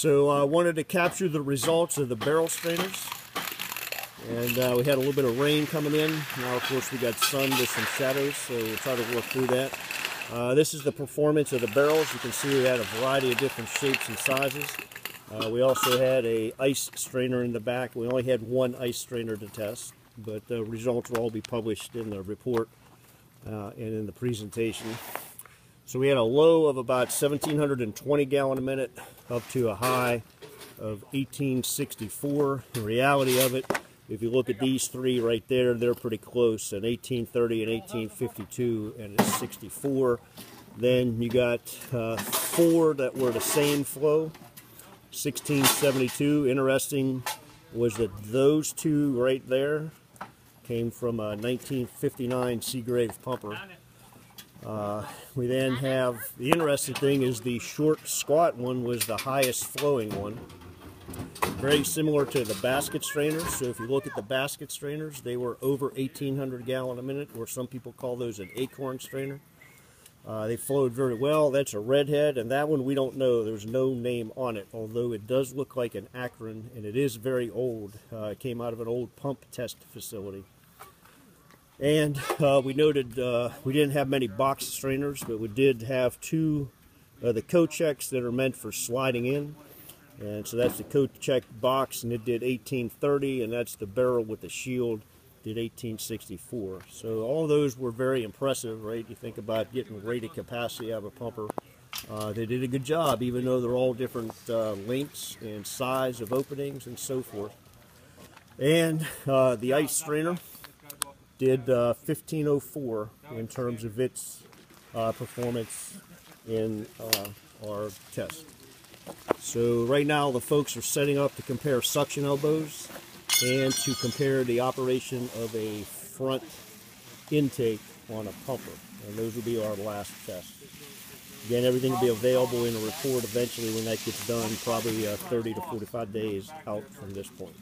So I uh, wanted to capture the results of the barrel strainers. And uh, we had a little bit of rain coming in. Now, of course, we got sun with some shadows, so we'll try to work through that. Uh, this is the performance of the barrels. You can see we had a variety of different shapes and sizes. Uh, we also had a ice strainer in the back. We only had one ice strainer to test, but the results will all be published in the report uh, and in the presentation. So we had a low of about 1,720 gallon a minute up to a high of 1864. The reality of it, if you look at these three right there, they're pretty close, an 1830 and 1852 and a 64. Then you got uh, four that were the same flow, 1672. Interesting was that those two right there came from a 1959 Seagrave pumper. Uh, we then have, the interesting thing is the short squat one was the highest flowing one. Very similar to the basket strainers. So if you look at the basket strainers, they were over 1800 gallon a minute, or some people call those an acorn strainer. Uh, they flowed very well. That's a redhead, and that one we don't know. There's no name on it, although it does look like an Akron, and it is very old. Uh, it came out of an old pump test facility. And uh, we noted uh, we didn't have many box strainers, but we did have two of the Kocheks that are meant for sliding in. And so that's the Kochek box, and it did 1830, and that's the barrel with the shield, did 1864. So all those were very impressive, right? You think about getting rated capacity out of a pumper. Uh, they did a good job, even though they're all different uh, lengths and size of openings and so forth. And uh, the ice strainer, did uh, 1504 in terms of its uh, performance in uh, our test. So right now the folks are setting up to compare suction elbows and to compare the operation of a front intake on a pumper. And those will be our last tests. Again, everything will be available in a report eventually when that gets done, probably uh, 30 to 45 days out from this point.